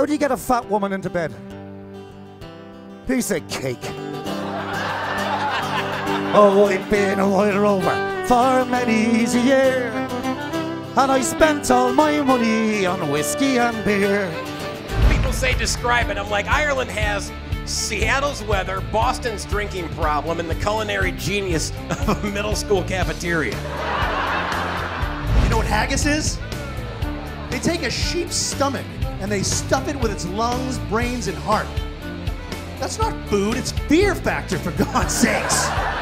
How do you get a fat woman into bed? Piece of cake. oh, I've been a while rover for many a year. And I spent all my money on whiskey and beer. People say describe it. I'm like, Ireland has Seattle's weather, Boston's drinking problem, and the culinary genius of a middle school cafeteria. You know what haggis is? They take a sheep's stomach and they stuff it with its lungs, brains, and heart. That's not food, it's fear factor, for God's sakes.